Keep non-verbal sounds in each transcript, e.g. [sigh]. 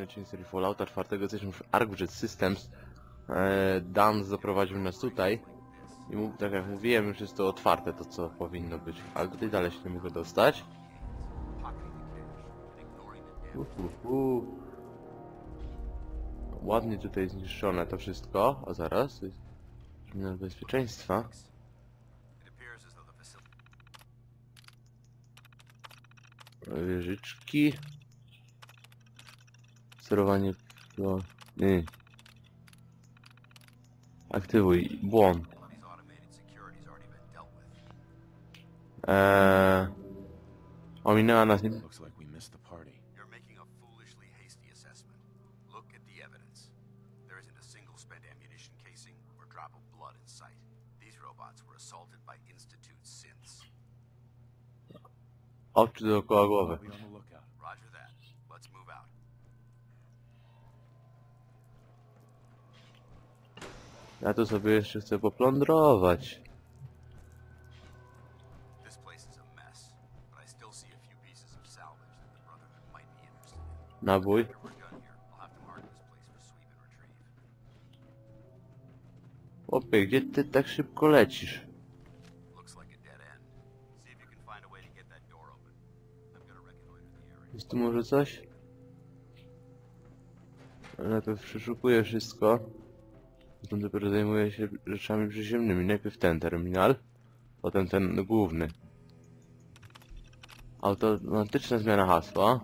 Kolejnej części serii Fallouta 4. Jesteśmy w Argjet Systems. E, Dan zaprowadził nas tutaj. I mógł, tak jak mówiłem, już jest to otwarte, to co powinno być. Ale tutaj dalej się nie mogę dostać. Ładnie tutaj zniszczone to wszystko. A zaraz, terminal bezpieczeństwa. Wieżyczki. Already been dealt with. Eee... Ominęła nas nie... Looks like find a way to get that door open. I'm gonna reconnoiter the area. Jest tu może coś? Najpierw przeszukuję wszystko. Potem dopiero zajmuję się rzeczami przyziemnymi. Najpierw ten terminal, potem ten główny. Automatyczna zmiana hasła.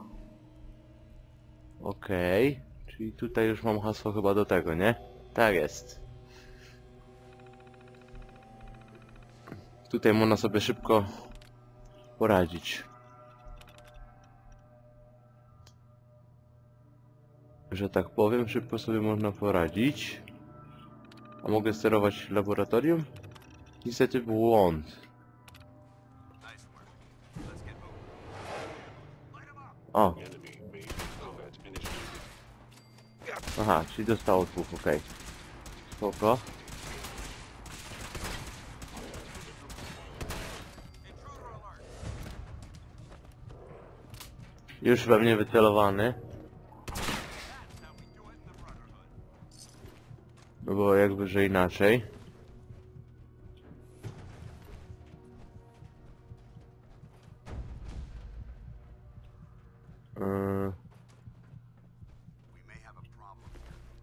Okej. Czyli tutaj już mam hasło chyba do tego, nie? Tak jest. Tutaj można sobie szybko poradzić. że tak powiem, szybko sobie można poradzić. A mogę sterować laboratorium? Niestety błąd. O. Aha, czyli dostało dwóch, okej. Spoko. Intruder alert! Już we mnie wycelowany.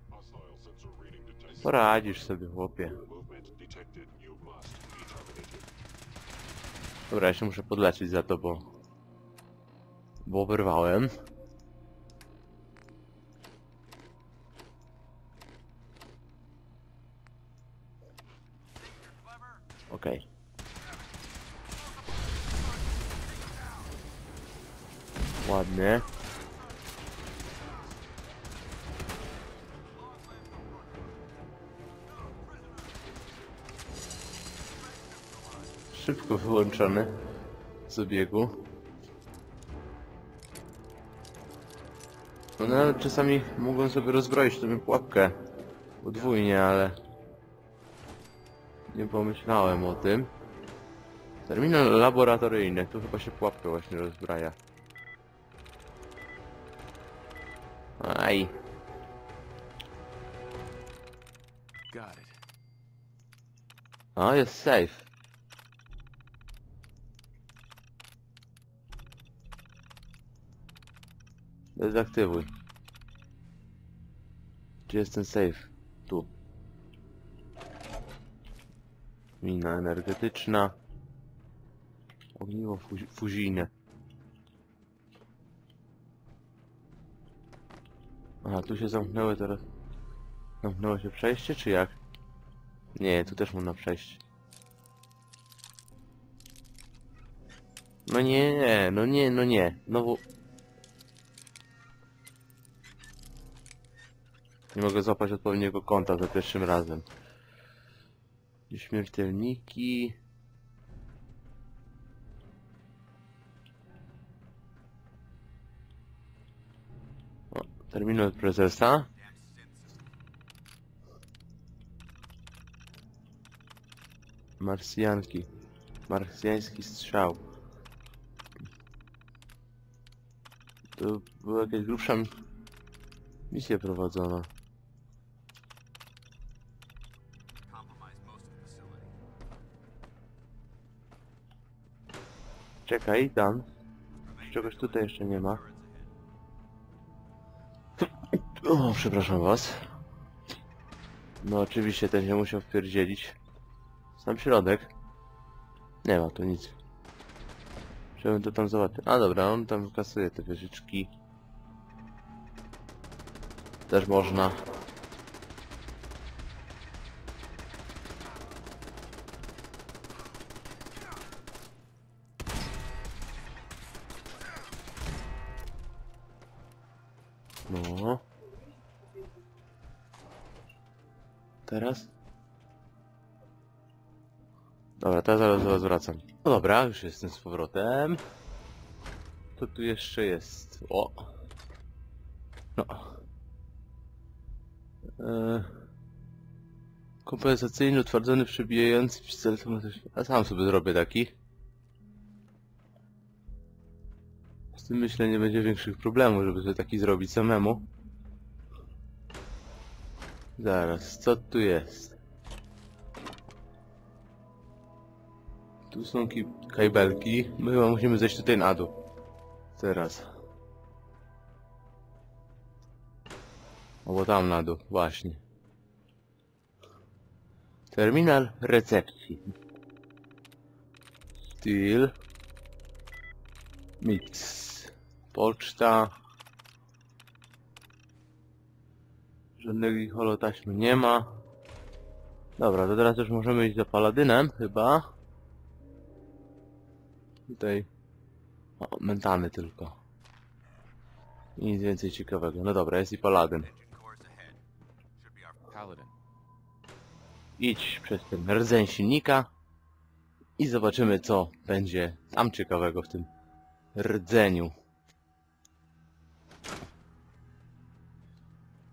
Hostile sensor reading detected. poradzisz sobie, chłopie. Dobra, ja się muszę podleczyć za to, bo... Bo wyrwałem. Think you're clever? Okej. Ładnie. Szybko wyłączony z obiegu. No nawet czasami mogłem sobie rozbroić tę pułapkę podwójnie, ale nie pomyślałem o tym. Terminal laboratoryjny, tu chyba się pułapkę właśnie rozbraja. A jest safe. Dezaktywuj. Gdzie jest ten safe? Tu. Mina energetyczna. Ogniwo fuzi fuzyjne. Aha, tu się zamknęły teraz. Zamknęło się przejście, czy jak? Nie, tu też można przejść. No nie, no nie, no nie. No bo... Nie mogę złapać odpowiedniego kąta za pierwszym razem. Śmiertelniki... O, terminal prezesa. Marsjanki. Marsjański strzał. To była jakaś grubsza misja prowadzona. Czekaj, Dan. Czegoś tutaj jeszcze nie ma. [clears throat] O, przepraszam was. No oczywiście ten się musiał wpierdzielić. Sam środek. Nie ma tu nic. Chciałbym to tam zobaczyć. A dobra, on tam kasuje te wieżyczki. Też można. No. Teraz? Wracam. No dobra, już jestem z powrotem. Co tu jeszcze jest? O! No. Eee. Kompensacyjny, utwardzony, przebijający pistolet. A sam sobie zrobię taki. Z tym myślę nie będzie większych problemów, żeby sobie taki zrobić samemu. Zaraz, co tu jest? Tu są ki kajbelki. My chyba musimy zejść tutaj na dół. Teraz. Albo tam na dół, właśnie. Terminal recepcji. Steel. Mix. Poczta. Żadnej holotaśmy nie ma. Dobra, to teraz już możemy iść za paladynem, chyba. Tutaj... O, mentany tylko. I nic więcej ciekawego. No dobra, jest i paladyn. Idź przez ten rdzeń silnika i zobaczymy co będzie tam ciekawego w tym rdzeniu.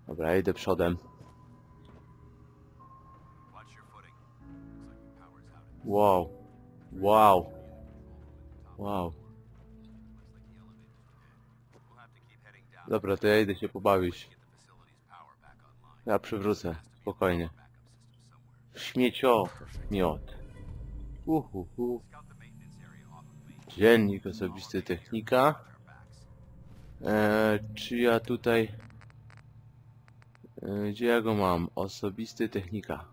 Dobra, idę przodem. watch your Wow. Dobra, to ja idę się pobawić. Ja przywrócę. Spokojnie. Śmiecio. Miot. Uhuhu. Dziennik osobisty technika. Eee, czy ja tutaj... Eee, gdzie ja go mam? Osobisty technika.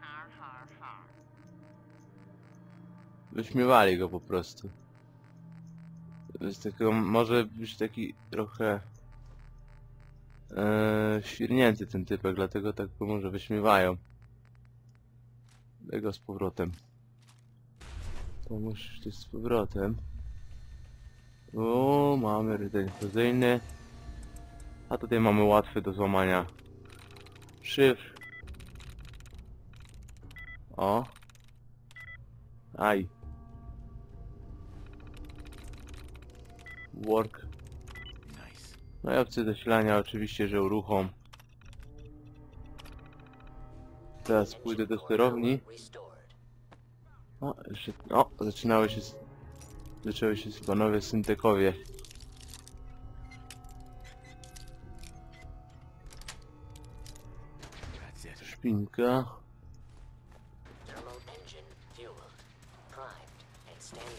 Har, har, har. Wyśmiewali go po prostu. Z takiego może być taki trochę e, świrnięty ten typek, dlatego tak go może wyśmiewają. Daj go z powrotem. Musisz ty z powrotem. O, mamy rdzeń fuzyjny. A tutaj mamy łatwy do złamania szyfr. O. Aj. Work. No i opcje zasilania oczywiście, że uruchom. Teraz pójdę do sterowni. O, jeszcze... O, zaczynały się... Zaczęły się panowie syntekowie. That's it. Szpinka.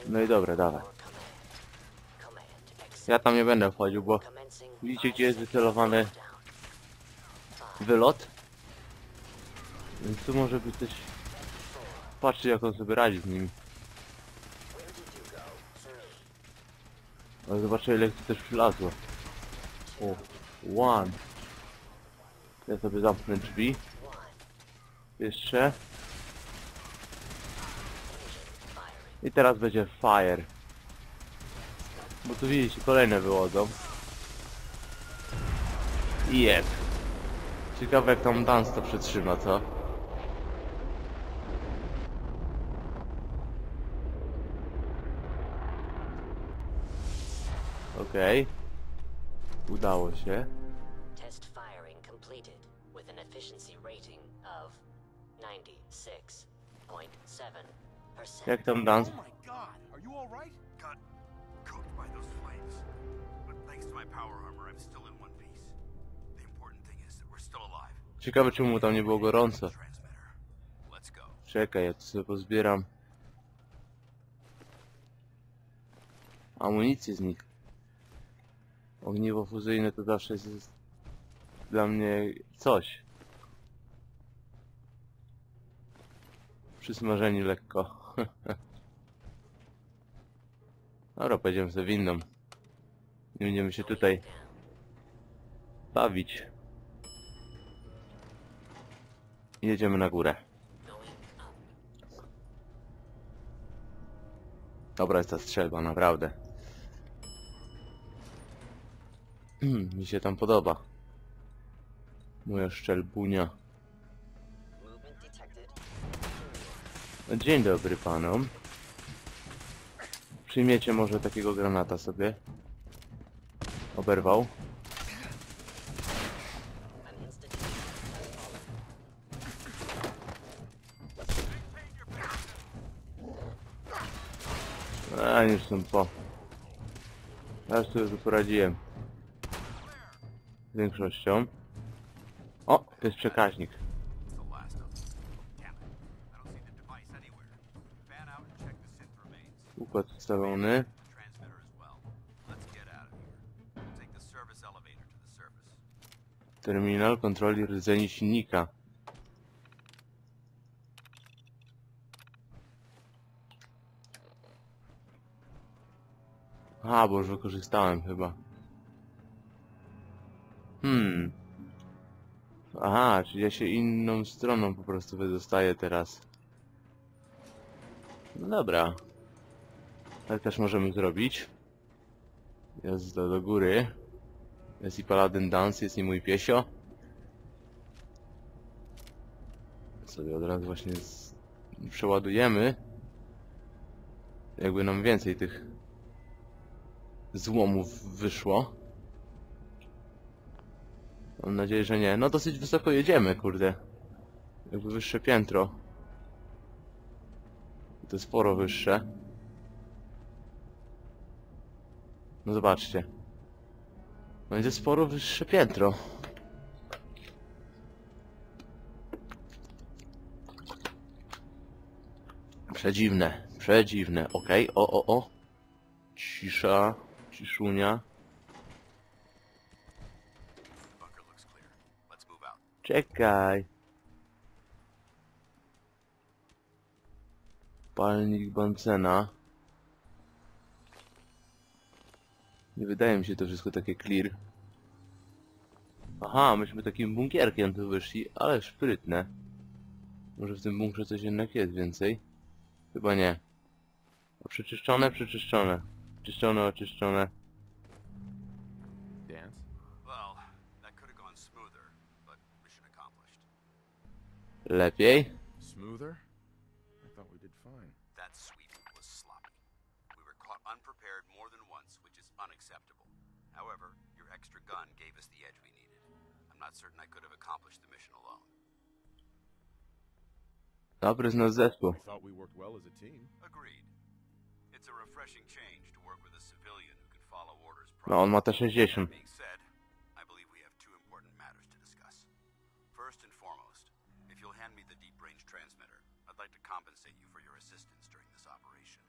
No i dobra, dawaj. Ja tam nie będę wchodził, bo widzicie gdzie jest wycelowany wylot? Więc tu może być coś... Patrzcie jak on sobie radzi z nimi. Ale zobaczę ile tu też przylazło. O, one. Ja sobie zamknę drzwi. Jeszcze. I teraz będzie fire. Bo tu widzicie, kolejne wyłodzą. I. Ciekawe jak tam dance to przetrzyma, co? Okej. Udało się. Test firing completed with an efficiency rating of 96.7%. Jak tam Dance? Oh my god, are you alright? Got cooked by those flames. But thanks to my power armor, I'm still in one piece. The important thing is that we're still alive. Ciekawe czemu tam nie było gorąco. Transmitter. Let's go. Czekaj, ja tu sobie pozbieram. Amunicję z nich. Ogniwo fuzyjne to zawsze jest dla mnie coś. Przysmażeni lekko. [laughs] Dobra, pojedziemy sobie winną. Nie będziemy się tutaj bawić. Jedziemy na górę. Dobra jest ta strzelba, naprawdę. [clears throat] Mi się tam podoba. Moja szczelbunia. Detected. Dzień dobry panom. Przyjmiecie może takiego granata sobie. Oberwał. A, już są po. Ja sobie poradziłem. Większością. O, to jest przekaźnik. Układ surface. Terminal kontroli rdzeni silnika. A, bo już wykorzystałem chyba. Hmm. Aha, czyli ja się inną stroną po prostu wydostaję teraz. No dobra. Tak też możemy zrobić. Jazda do góry. Jest i Paladin Dance, jest i mój piesio. Sobie od razu właśnie z... przeładujemy. Jakby nam więcej tych złomów wyszło. Mam nadzieję, że nie. No dosyć wysoko jedziemy, kurde. Jakby wyższe piętro. To sporo wyższe. No zobaczcie. Będzie sporo wyższe piętro. Przedziwne, przedziwne. Okej, o, o, o. Cisza, ciszunia. Czekaj. Palnik Bancena. Nie wydaje mi się to wszystko takie clear. Aha, myśmy takim bunkierkiem tu wyszli, ale szprytne. Może w tym bunkrze coś jednak jest więcej? Chyba nie. O, przeczyszczone, przeczyszczone. Czyszczone, oczyszczone. Lepiej? Smoother? I thought we did fine. That sweep was sloppy. We were caught unprepared more than once, which is unacceptable. However, your extra gun gave us the edge we needed. I'm not certain I could have accomplished the mission alone. Dobry z nas zespół. I thought we worked well as a team. Agreed. It's a refreshing change to work with a civilian who can follow orders No, on ma te properly. 60. compensate you for your assistance during this operation.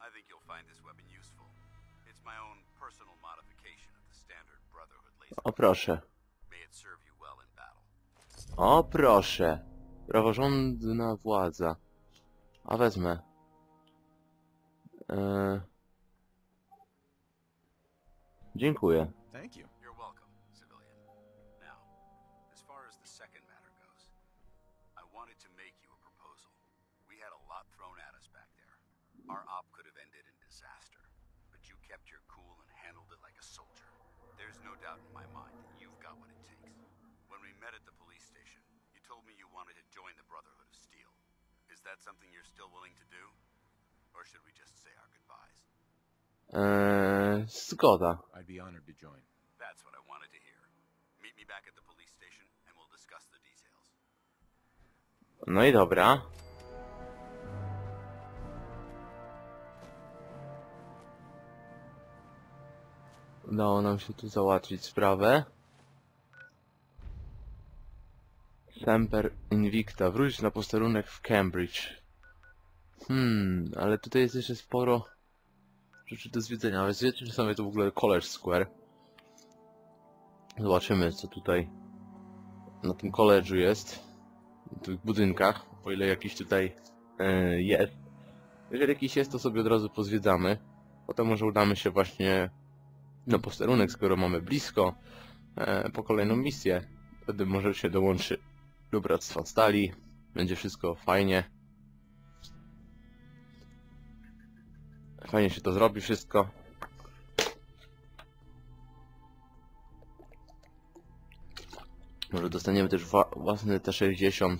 I think you'll find this weapon useful. It's my own personal modification of the standard Brotherhood laser. O proszę. May it serve you well in battle. O proszę. Praworządna władza. A wezmę. Eee... Dziękuję. Thank you. That something you're still willing to do? Or should we just say our goodbyes? Eee... Zgoda. I'd be honored to join. That's what I wanted to hear. Meet me back at the police station and we'll discuss the details. No i dobra. Udało nam się tu załatwić sprawę. Semper Invicta. Wróć na posterunek w Cambridge. Hmm, ale tutaj jest jeszcze sporo rzeczy do zwiedzenia. Ale zwiedzmy sobie to w ogóle College Square. Zobaczymy, co tutaj na tym college'u jest. W tych budynkach, o ile jakiś tutaj e, jest. Jeżeli jakiś jest, to sobie od razu pozwiedzamy. Potem może udamy się właśnie na posterunek, skoro mamy blisko, e, po kolejną misję. Wtedy może się dołączy do Bractwa Stali. Będzie wszystko fajnie. Fajnie się to zrobi wszystko. Może dostaniemy też własny T60.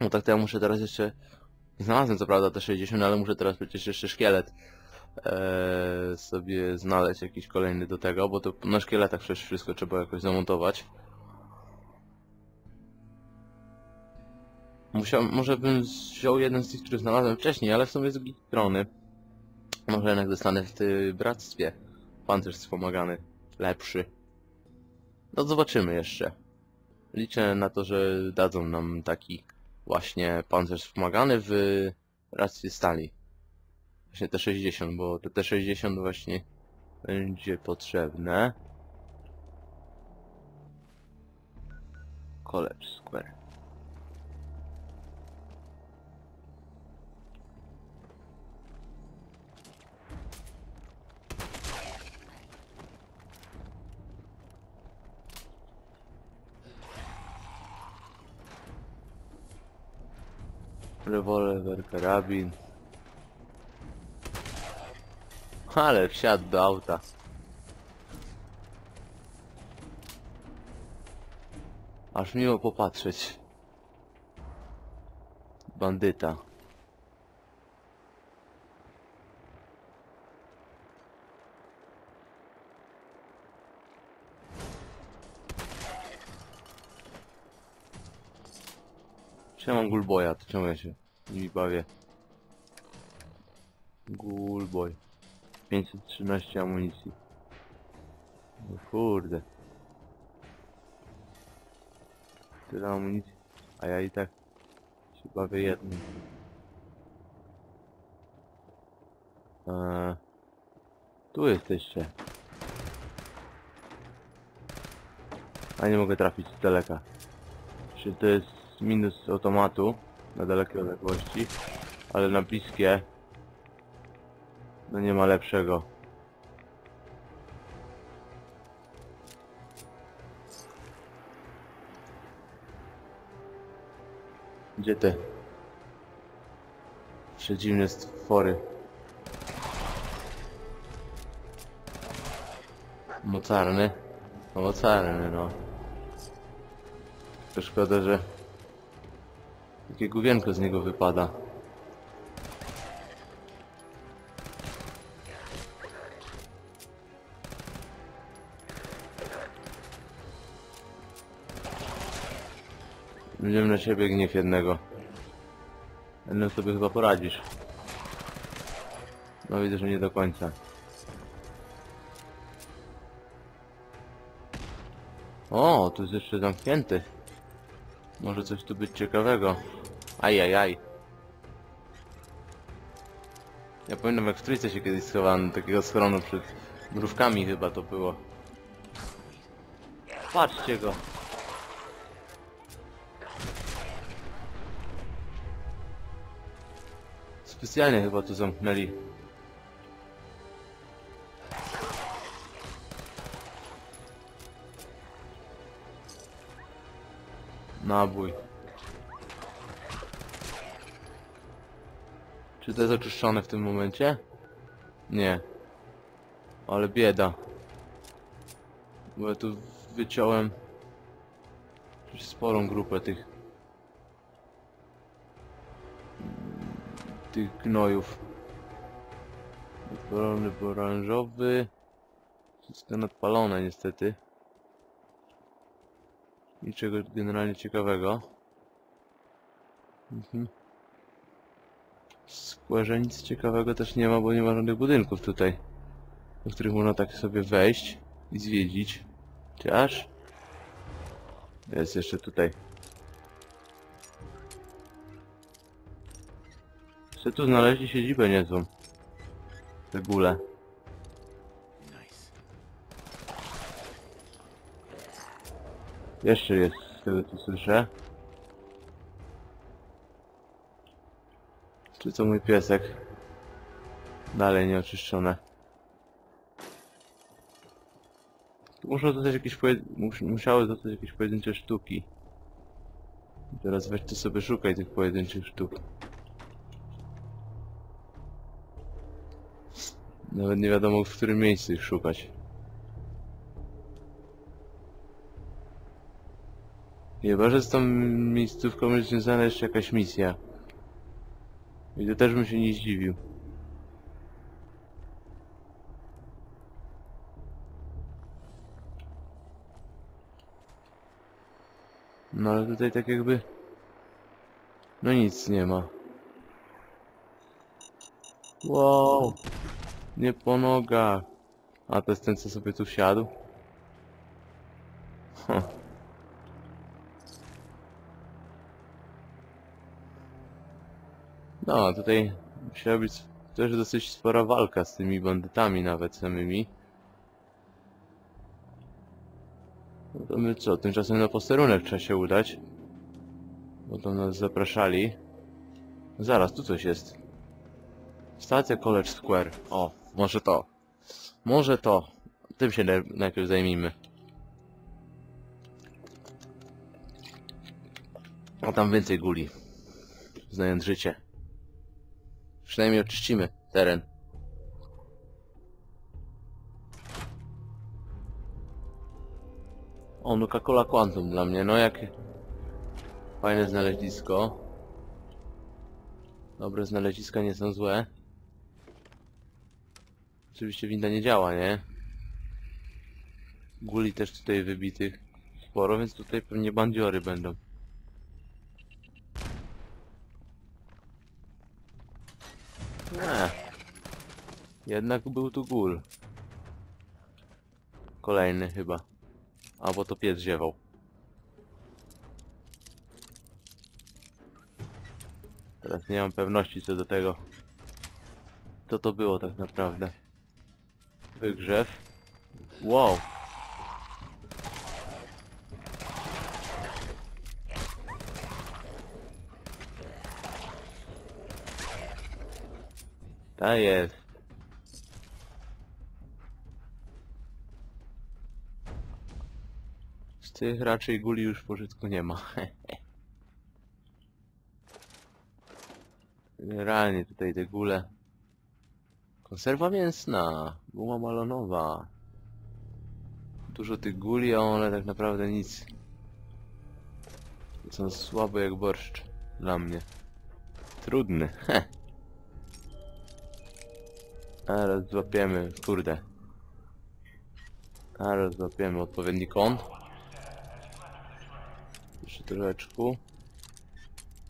No tak to ja muszę teraz jeszcze... Znalazłem co prawda T60, ale muszę teraz przecież jeszcze szkielet eee, sobie znaleźć jakiś kolejny do tego, bo to na szkieletach przecież wszystko trzeba jakoś zamontować. Musiał, może bym wziął jeden z tych, który znalazłem wcześniej, ale w sumie z strony. Może jednak dostanę w tym bractwie pancerz wspomagany. Lepszy. No zobaczymy jeszcze. Liczę na to, że dadzą nam taki właśnie pancerz wspomagany w bractwie stali. Właśnie T60, bo to T60 właśnie będzie potrzebne. College Square. Rewolwer, karabin. Ale wsiadł do auta. Aż miło popatrzeć. Bandyta. Siema Gulboya, to czemu ja się nimi bawię? Gulboy. 513 amunicji. No kurde. Tyle amunicji. A ja i tak się bawię jednym. Eee, tu jesteście. A nie mogę trafić z daleka. Czy to jest minus automatu na dalekie odległości, ale na bliskie no nie ma lepszego. Gdzie te przedziwne stwory? Mocarny? Mocarny, no. Szkoda, że takie główienko z niego wypada. Będziemy na siebie gniew jednego. Jednym sobie chyba poradzisz. No widzę, że nie do końca. O, tu jest jeszcze zamknięty. Może coś tu być ciekawego. Ajajaj. Ja pamiętam jak w trójce się kiedyś schowałem do takiego schronu przed mrówkami chyba to było. Patrzcie go. Specjalnie chyba tu zamknęli. Nabój. Czy to jest oczyszczone w tym momencie? Nie. Ale bieda. Bo ja tu wyciąłem sporą grupę tych tych gnojów. Balony oranżowy. Wszystko nadpalone niestety. Niczego generalnie ciekawego. Mhm. W skwerze nic ciekawego też nie ma, bo nie ma żadnych budynków tutaj. Do których można tak sobie wejść i zwiedzić. Chociaż... Jest jeszcze tutaj. Jeszcze tu znaleźli siedzibę niezłą. Te góle. Jeszcze jest, z tego co słyszę. Czy to mój piesek? Dalej nieoczyszczone. Muszą zostać jakieś musiały zostać jakieś pojedyncze sztuki. Teraz weź sobie szukaj tych pojedynczych sztuk. Nawet nie wiadomo w którym miejscu ich szukać. Chyba, że z tą miejscówką jest związana jeszcze jakaś misja. I to też bym się nie zdziwił. No ale tutaj tak jakby... No nic nie ma. Wow! Nie po nogach. A to jest ten, co sobie tu wsiadł? Huh. No, tutaj musiała być też dosyć spora walka z tymi bandytami nawet samymi. No to my co, tymczasem na posterunek trzeba się udać. Bo to nas zapraszali. Zaraz, tu coś jest. Stacja College Square. O, może to. Może to. Tym się naj- najpierw zajmijmy. A tam więcej guli. Znając życie. Przynajmniej oczyścimy teren. O, Nuka-Cola Quantum dla mnie, no jakie fajne znalezisko. Dobre znaleziska nie są złe. Oczywiście winda nie działa, nie? Guli też tutaj wybitych sporo, więc tutaj pewnie bandziory będą. Jednak był tu gól. Kolejny chyba. Albo to pies ziewał. Teraz nie mam pewności co do tego. Co to było tak naprawdę. Wygrzew. Wow. Ta jest. Z tych raczej guli już pożytku nie ma. [laughs] Generalnie tutaj te gule. Konserwa mięsna, guma malonowa. Dużo tych guli, a one tak naprawdę nic. Są słabe jak borszcz. Dla mnie. Trudny. [laughs] Teraz złapiemy, kurde. Teraz złapiemy odpowiedni kąt. Jeszcze troszeczkę.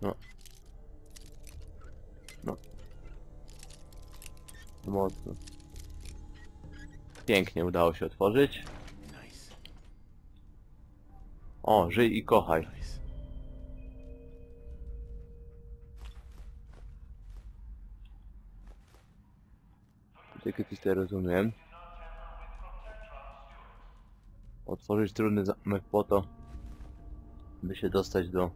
No. No. Mocno. Pięknie udało się otworzyć. O, żyj i kochaj. Tylko tutaj rozumiem. Otworzyć trudny zamek po to, by się dostać do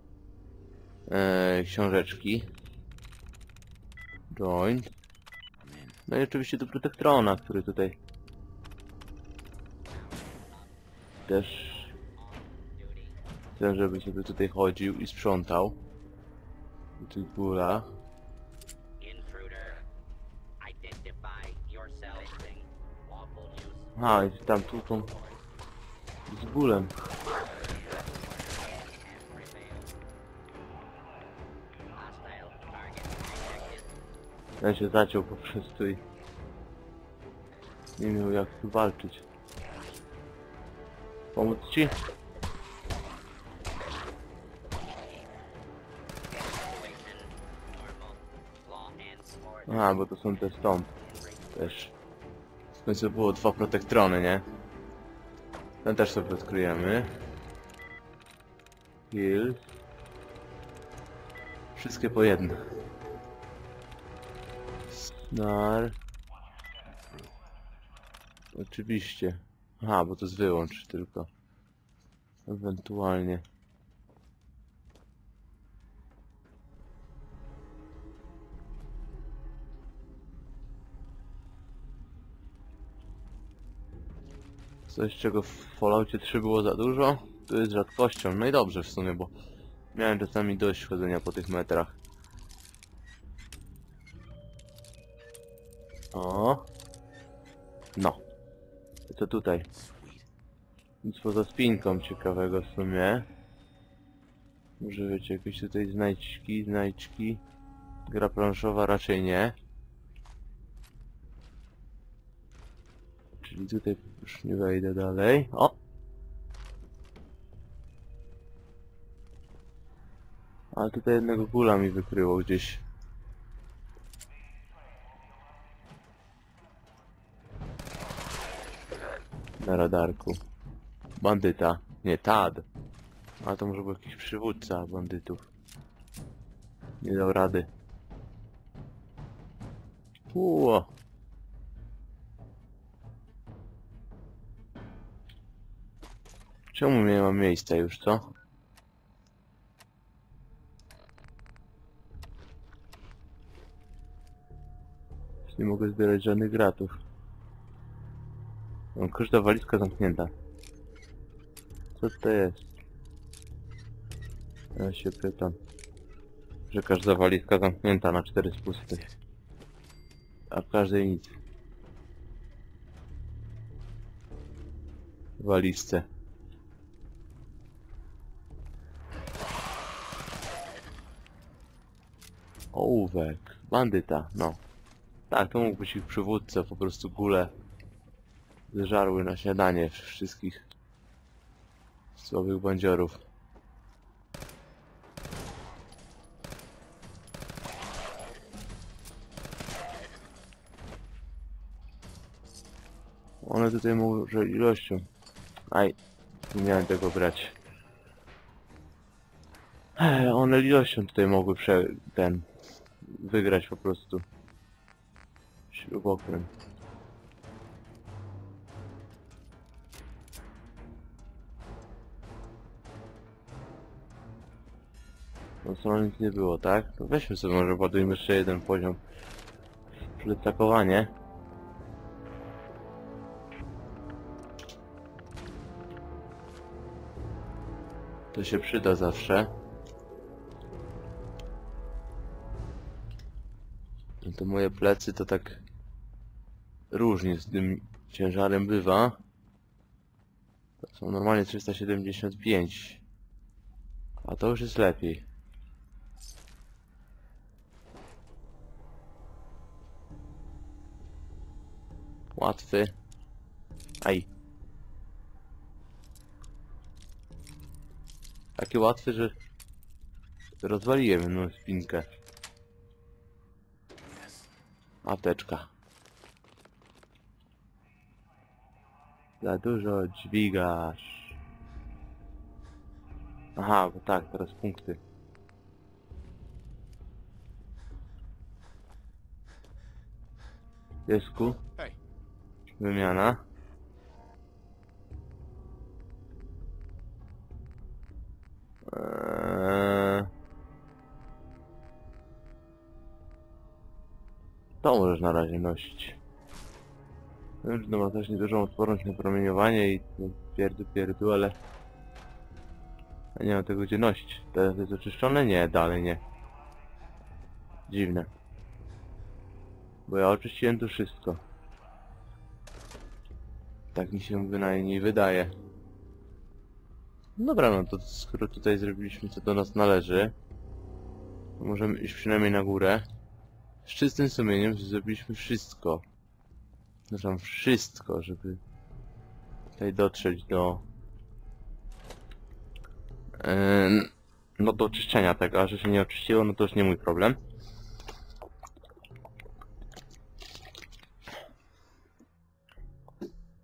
e, książeczki. Join. I'm in. No i oczywiście do protektrona, który tutaj też chcę, żeby sobie tutaj chodził i sprzątał. W tych górach. Aha, i tam tu tą z bólem. Ja się zaciął prostu i Nie miał jak tu walczyć. Pomóc ci? A, bo to są te stąd. Też. Końcu było dwa protektrony, nie? Ten też sobie odkryjemy. Heal. Wszystkie po jedno. Snar. Oczywiście. Aha, bo to jest wyłącz tylko. Ewentualnie. Coś czego w Falloutie 3 było za dużo, to jest rzadkością. No i dobrze w sumie, bo miałem czasami dość chodzenia po tych metrach. O. No. Co tutaj? Nic poza spinką ciekawego w sumie. Może wiecie, jakieś tutaj znajdźki, znajdźki. Gra planszowa raczej nie. Czyli tutaj już nie wejdę dalej. O! Ale tutaj jednego gula mi wykryło gdzieś. Na radarku. Bandyta. Nie, Tad. A to może był jakiś przywódca bandytów. Nie dał rady. Uło. Czemu nie mam miejsca już, co? Nie mogę zbierać żadnych gratów. Każda walizka zamknięta. Co to jest? Ja się pytam. Że każda walizka zamknięta na cztery spusty. A w każdej nic. Walizce. Ołówek. Bandyta, no. Tak, to mógł być ich przywódca, po prostu gule zeżarły na śniadanie wszystkich słabych bandziorów. One tutaj może ilością. Aj, nie miałem tego brać. One ilością tutaj mogły prze... ten... wygrać po prostu. Śrubokręt. No co nic nie było, tak? To weźmy sobie może ładujmy jeszcze jeden poziom. Przyletakowanie. To się przyda zawsze. To moje plecy to tak różnie z tym ciężarem bywa. To są normalnie 375. A to już jest lepiej. Łatwy. Aj. Taki łatwy, że rozwaliłem no spinkę. Apteczka. Za dużo dźwigasz. Aha, bo tak, teraz punkty. Hej. Wymiana. Eee... To możesz na razie nosić. To ma też niedużą odporność na promieniowanie i no, pierdu pierdu, ale... Ja nie mam tego gdzie nosić. Teraz jest oczyszczone? Nie, dalej nie. Dziwne. Bo ja oczyściłem tu wszystko. Tak mi się bynajmniej wydaje. Dobra, no to skoro tutaj zrobiliśmy co do nas należy, możemy iść przynajmniej na górę. Z czystym sumieniem że zrobiliśmy wszystko. Zresztą wszystko, żeby tutaj dotrzeć do... Em, no do oczyszczenia tego, a że się nie oczyściło, no to już nie mój problem.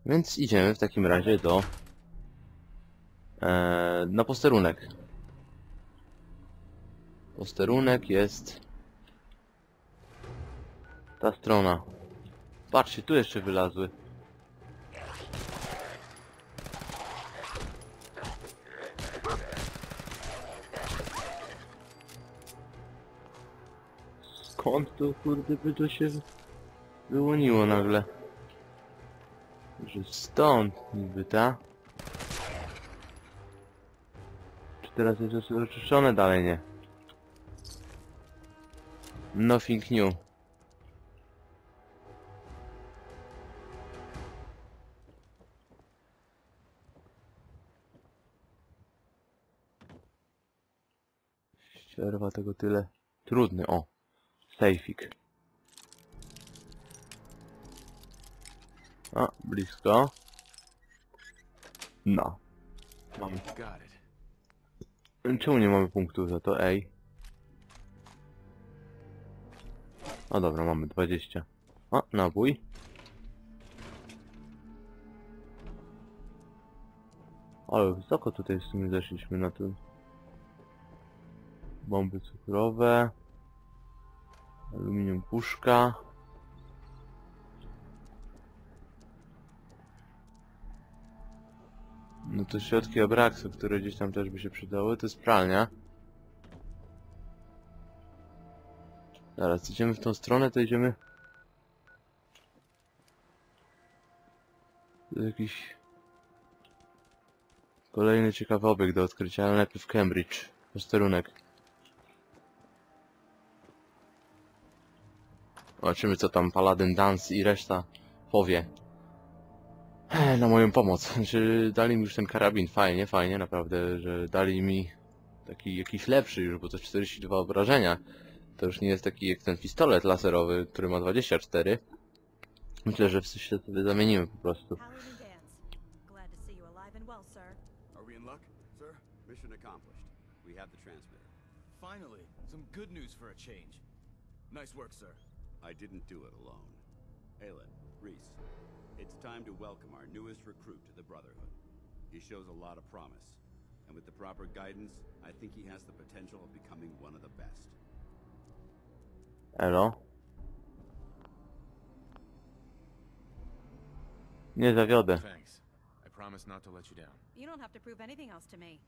Więc idziemy w takim razie do... E, na posterunek. Posterunek jest... Ta strona. Patrzcie, tu jeszcze wylazły. Skąd to kurde by to się wyłoniło nagle? Że stąd niby ta? Czy teraz jest oczyszczone? Dalej nie. Nothing new. Ścierwa tego tyle. Trudny, o. Sejfik. A, blisko. No. Mamy. Czemu nie mamy punktów za to? Ej. O dobra, mamy 20. O, nabój. Ale wysoko tutaj w sumie zeszliśmy na to. Bomby cukrowe. Aluminium puszka. No to środki Abraxu, które gdzieś tam też by się przydały, to jest pralnia. Zaraz, idziemy w tą stronę, to idziemy... To jakiś... Kolejny ciekawy obiekt do odkrycia, ale najpierw Cambridge. Posterunek. Zobaczymy co tam Paladin Dance i reszta powie. Ech, Na moją pomoc. [laughs] Czy dali mi już ten karabin? Fajnie, fajnie, naprawdę, że dali mi taki jakiś lepszy już, bo to 42 obrażenia. To już nie jest taki jak ten pistolet laserowy, który ma 24. Myślę, że wszyscy się sobie zamienimy po prostu. Mission accomplished. We have the transmitter. Finally, some good news for a change. Nice work, sir. I didn't do it alone. Aelin, Reese, it's time to welcome our newest recruit to the Brotherhood. He shows a lot of promise, and with the proper guidance, I think he has the potential of becoming one of the best. Elo. Nie zawiodę. Thanks. I promise not to let you down. You don't have to prove anything else to me.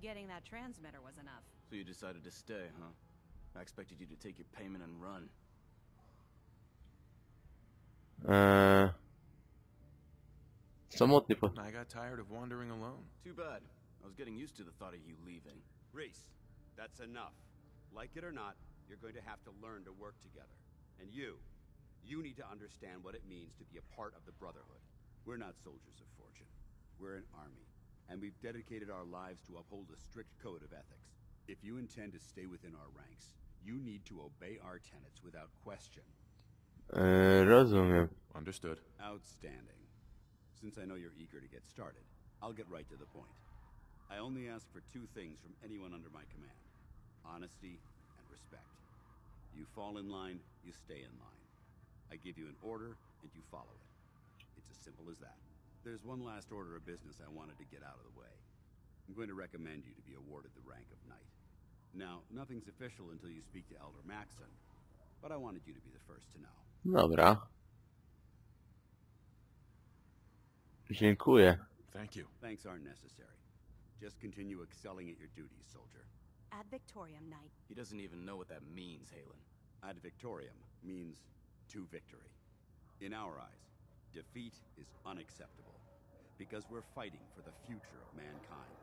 Getting that transmitter was enough. So you decided to stay, huh? I expected you to take your payment and run. Uh, Samotnie po... I got tired of wandering alone. Too bad. I was getting used to the thought of you leaving. Reese, that's enough. Like it or not, you're going to have to learn to work together. And you, you need to understand what it means to be a part of the Brotherhood. We're not soldiers of fortune. We're an army. And we've dedicated our lives to uphold a strict code of ethics. If you intend to stay within our ranks, you need to obey our tenets without question. Eee, rozumiem. Understood. Outstanding. Since I know you're eager to get started, I'll get right to the point. I only ask for two things from anyone under my command. Honesty and respect. You fall in line, you stay in line. I give you an order, and you follow it. It's as simple as that. There's one last order of business I wanted to get out of the way. I'm going to recommend you to be awarded the rank of Knight. Now, nothing's official until you speak to Elder Maxon, but I wanted you to be the first to know. Dobra. Dziękuję. Thank you. Thanks aren't necessary. Just continue excelling at your duties, soldier. Ad Victorium Knight. He doesn't even know what that means, Halen. Ad victoriam means to victory. In our eyes, defeat is unacceptable because we're fighting for the future of mankind.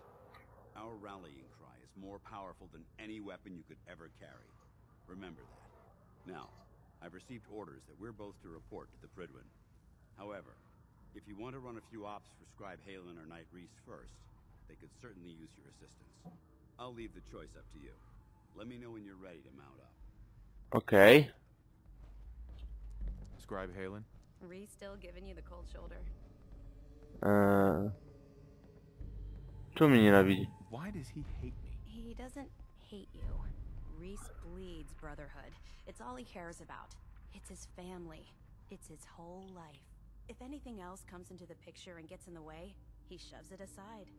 Our rallying cry is more powerful than any weapon you could ever carry. Remember that. Now, I've received orders that we're both to report to the Pridwin. However, if you want to run a few ops for Scribe Halen or Knight Reese first, they could certainly use your assistance. I'll leave the choice up to you. Let me know when you're ready to mount up. Okay. Scribe Halen, Reese still giving you the cold shoulder? Uh, eee... Czemu mnie nienawidzi? Why does he hate me? He doesn't hate you. Reese bleeds brotherhood. It's all he cares about. It's his family. It's his whole life. If anything else comes into the picture and gets in the way, he shoves it aside.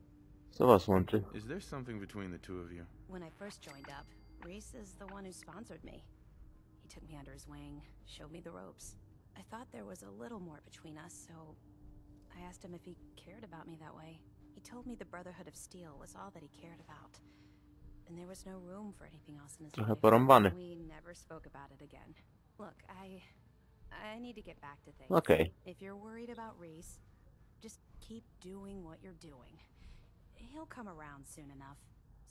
Co was łączy? Is there something between the two of you? When I first joined up, Reese is the one who sponsored me. He took me under his wing, showed me the ropes. I thought there was a little more between us, so I asked him if he cared about me that way. He told me the Brotherhood of Steel was all that he cared about. And there was no room for anything else in his Trochę life. porąbany. We never spoke about it again. Look, I I need to get back to things. Okay. If you're worried about Reese, just keep doing what you're doing. He'll come around soon enough.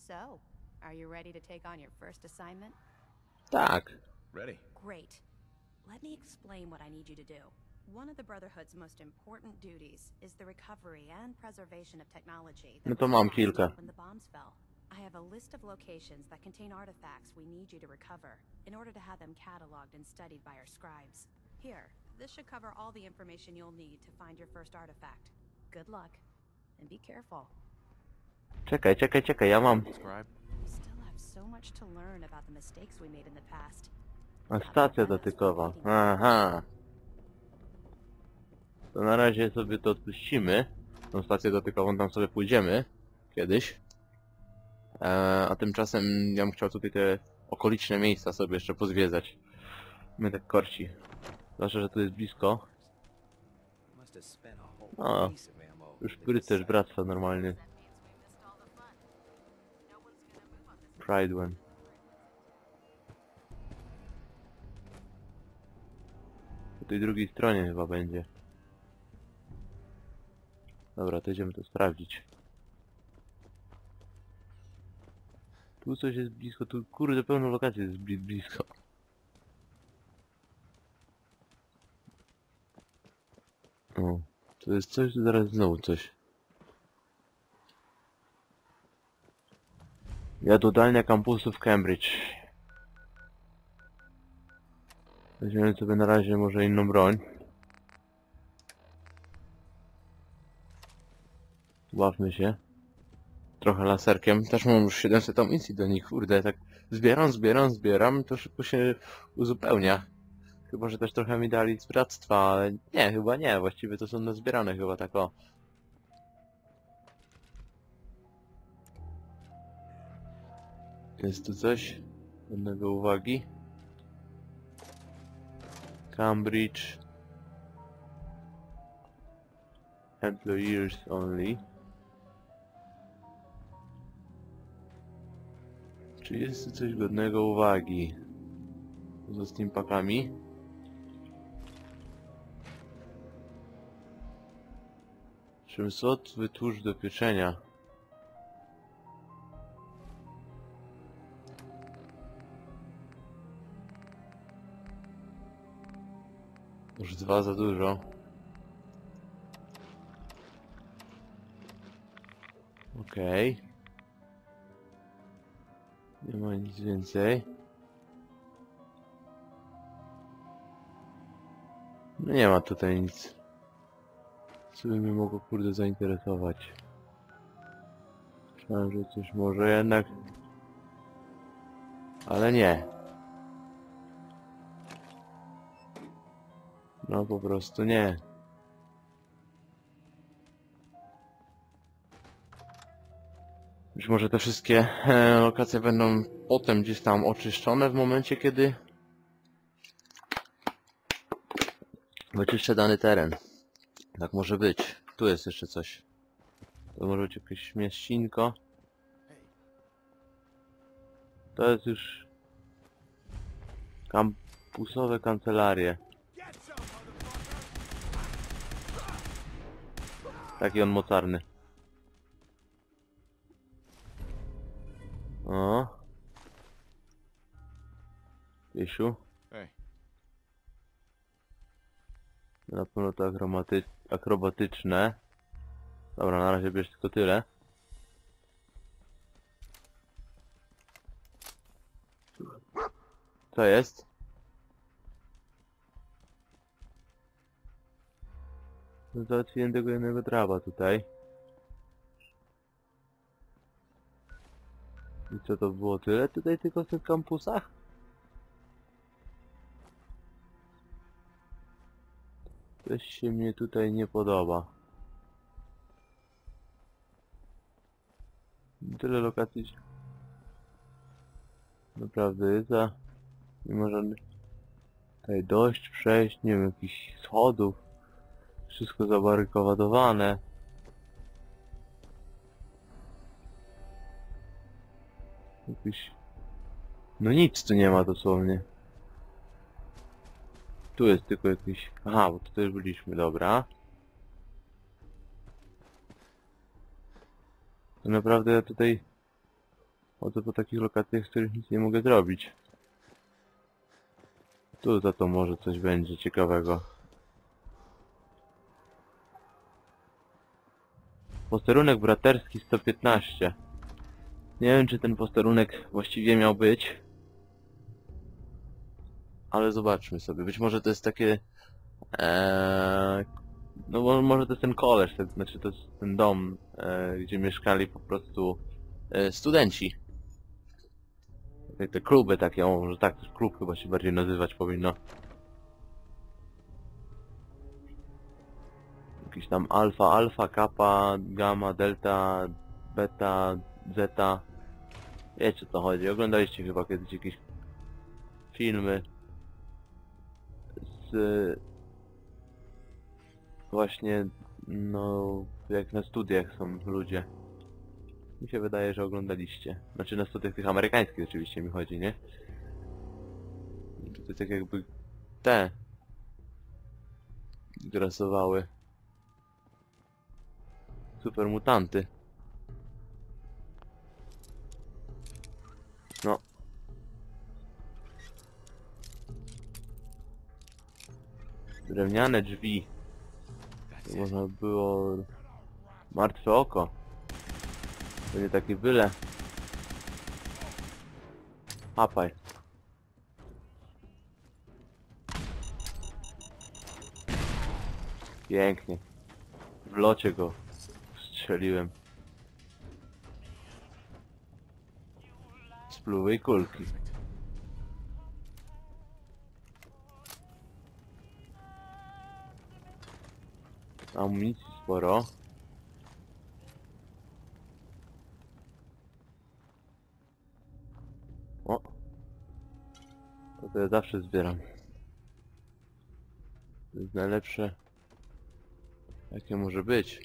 So, are you ready to take on your first assignment? Tak. Ready. Great. Let me explain what I need you to do. One of the Brotherhood's most important duties is the recovery and preservation of technology. that No to was mam kilka. When the bombs fell. I have a list of locations that contain artifacts we need you to recover in order to have them cataloged and studied by our scribes. Here, this should cover all the information you'll need to find your first artifact. Good luck, and be careful. Czekaj, czekaj, czekaj, ja mam. Still have so much to learn about the mistakes we made in the past. A stacja dotykowa. Aha. To na razie sobie to odpuścimy. Tą stację dotykową tam sobie pójdziemy. Kiedyś. Eee, a tymczasem ja bym chciał tutaj te okoliczne miejsca sobie jeszcze pozwiedzać. My tak korci. Zwłaszcza, że tu jest blisko. O, już też bractwa normalny. Pride one. Po tej drugiej stronie chyba będzie. Dobra, to idziemy to sprawdzić. Tu coś jest blisko, tu kurde pełno lokacji jest bli blisko. O, to jest coś, zaraz znowu coś. Jadodalnia kampusu w Cambridge. Weźmiemy sobie na razie może inną broń. Bawmy się. Trochę laserkiem. Też mam już 700 amunicji do nich, kurde, tak zbieram, zbieram, zbieram, to szybko się uzupełnia. Chyba, że też trochę mi dali z bractwa, ale nie, chyba nie, właściwie to są nazbierane chyba tak o. Jest tu coś? Godnego uwagi? Cambridge. Employers only. Czy jest coś godnego uwagi? Ze steampakami? Czym sot wytwórz do pieczenia? Już dwa za dużo. Okej. Nie ma nic więcej. No nie ma tutaj nic. Co by mnie mogło kurde zainteresować. Myślałem, że coś może jednak... Ale nie. No po prostu nie. Być może te wszystkie e, lokacje będą potem gdzieś tam oczyszczone w momencie, kiedy wyczyszczę dany teren. Tak może być. Tu jest jeszcze coś. To może być jakieś mieścinko. To jest już kampusowe kancelarie. Taki on mocarny. O. Piesiu. Hey. Na pewno to akrobaty akrobatyczne. Dobra, na razie bierz tylko tyle. Co jest? Załatwiłem tego jednego traba tutaj. I co to było tyle tutaj tylko w tych kampusach? Coś się mnie tutaj nie podoba. Tyle lokacji. się- Naprawdę jest, a nie ma tutaj dojść, przejść, nie wiem, jakichś schodów. Wszystko zabarykowadowane. Jakiś... No nic tu nie ma dosłownie. Tu jest tylko jakiś... Aha, bo tutaj już byliśmy, dobra. To naprawdę ja tutaj... Chodzę po takich lokacjach, z których nic nie mogę zrobić. Tu za to może coś będzie ciekawego. Posterunek braterski 115. Nie wiem, czy ten posterunek właściwie miał być. Ale zobaczmy sobie. Być może to jest takie... Eee, no może to jest ten koleż, to znaczy to jest ten dom, e, gdzie mieszkali po prostu e, studenci. Te, te kluby takie, o może tak, klub chyba się bardziej nazywać powinno. Jakiś tam alfa, alfa, kappa, gamma, delta, beta, zeta. Wiecie o co chodzi, oglądaliście chyba kiedyś jakieś filmy z właśnie, no, jak na studiach są ludzie. Mi się wydaje, że oglądaliście. Znaczy na studiach tych amerykańskich oczywiście mi chodzi, nie? Tutaj tak jakby te grasowały. Super mutanty. No. Drewniane drzwi. To można było... Martwe oko. To nie takie byle. Papaj. Pięknie. W locie go strzeliłem. Spluwej kulki. Amunicji sporo. O! To, to ja zawsze zbieram. To jest najlepsze, jakie może być.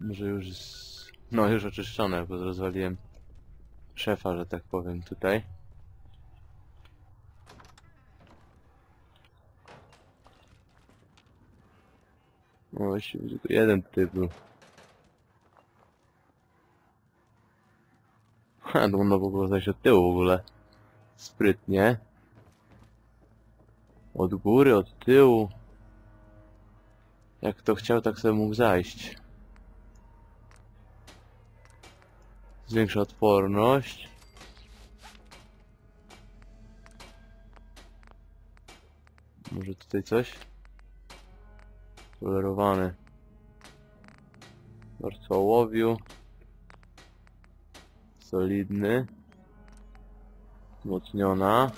Może już z... No już oczyszczone, bo rozwaliłem szefa, że tak powiem, tutaj. No właściwie tylko jeden tutaj był. Ha, to można było zajść od tyłu w ogóle. Sprytnie. Od góry, od tyłu. Jak kto chciał, tak sobie mógł zajść. Zwiększa odporność. Może tutaj coś? Tolerowany. Warstwa ołowiu. Solidny. Wzmocniona.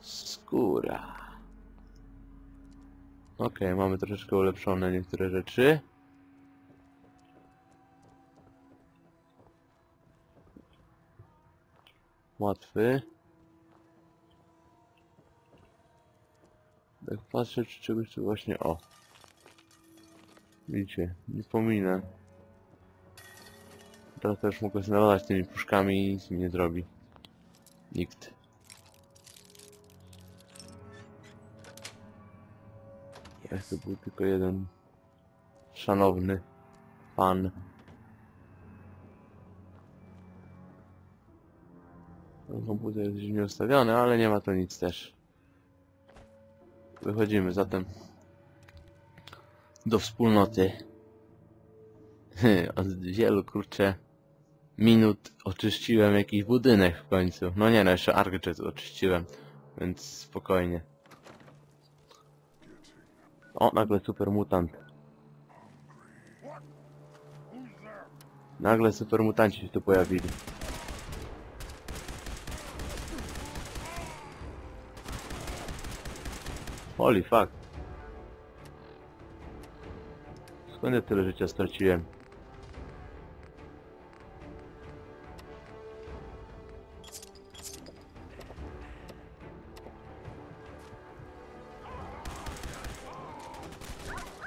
Skóra. Okej, mamy troszeczkę ulepszone niektóre rzeczy. Łatwy. Jak patrzę, czy czegoś tu właśnie... O! Widzicie, nie pominę. Teraz też mogę znaleźć tymi puszkami i nic mi nie zrobi. Nikt. Jak to był tylko jeden szanowny pan. Ten Komputer jest dziwnie ustawiony, ale nie ma to nic też. Wychodzimy zatem do wspólnoty. Od wielu kurczę minut oczyściłem jakiś budynek w końcu. No nie no, jeszcze Argjet oczyściłem, więc spokojnie. O, nagle super mutant. Nagle super mutanci się tu pojawili. Holy fuck. Skąd ja tyle życia straciłem?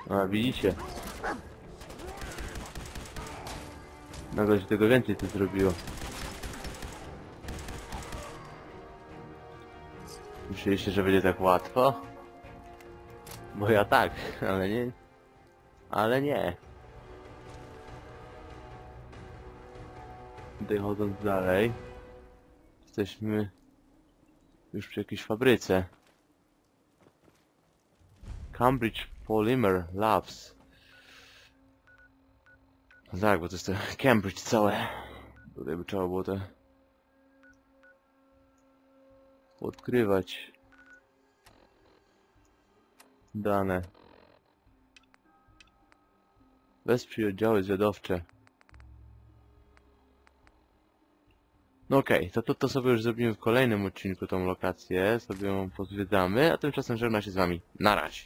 A, widzicie? Nagle się tego więcej tu zrobiło. Myśleliście, że będzie tak łatwo? Bo ja tak, ale nie... Ale nie. Tutaj chodząc dalej... Jesteśmy... Już przy jakiejś fabryce. Cambridge Polymer Labs. No tak, bo to jest to Cambridge całe. Tutaj by trzeba było to odkrywać dane. Wesprzyj oddziały zwiadowcze. No okej, to, to, to sobie już zrobimy w kolejnym odcinku tą lokację, sobie ją pozwiedzamy, a tymczasem żegna się z wami. Na razie.